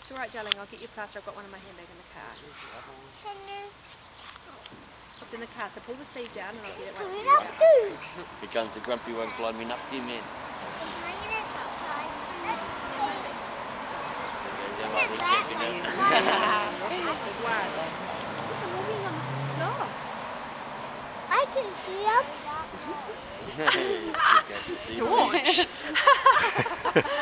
It's alright, darling. I'll get you plaster. I've got one in my handbag in the car. It's in the car, so pull the sleeve down and I'll get it right Coming up too. Here comes the grumpy one climbing up to you, man. I can see up. Staunch.